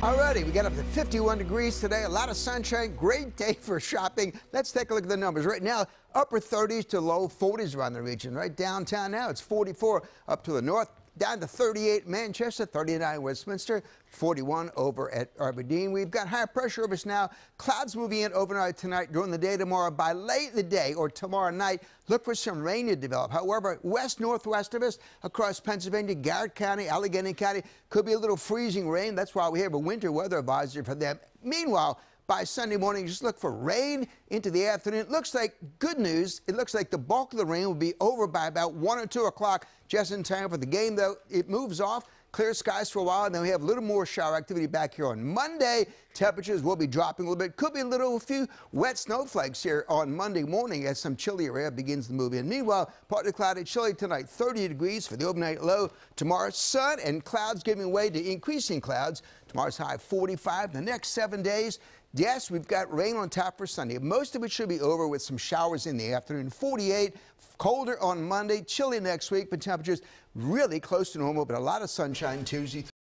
Alrighty, we got up to 51 degrees today. A lot of sunshine. Great day for shopping. Let's take a look at the numbers. Right now, upper 30s to low 40s around the region. Right downtown now, it's 44 up to the north down to 38 Manchester, 39 Westminster, 41 over at Aberdeen. We've got high pressure over us now. Clouds moving in overnight tonight during the day tomorrow. By late the day or tomorrow night, look for some rain to develop. However, west northwest of us across Pennsylvania, Garrett County, Allegheny County, could be a little freezing rain. That's why we have a winter weather advisory for them. Meanwhile, by Sunday morning. Just look for rain into the afternoon. It looks like good news. It looks like the bulk of the rain will be over by about 1 or 2 o'clock, just in time for the game, though. It moves off. Clear skies for a while, and then we have a little more shower activity back here on Monday. Temperatures will be dropping a little bit. Could be a little a few wet snowflakes here on Monday morning as some chillier air begins to move in. Meanwhile, partly cloudy, chilly tonight, 30 degrees for the overnight low. Tomorrow, sun and clouds giving way to increasing clouds. Tomorrow's high 45. The next seven days, Yes, we've got rain on top for Sunday. Most of it should be over with some showers in the afternoon. 48, colder on Monday, chilly next week, but temperatures really close to normal, but a lot of sunshine Tuesday.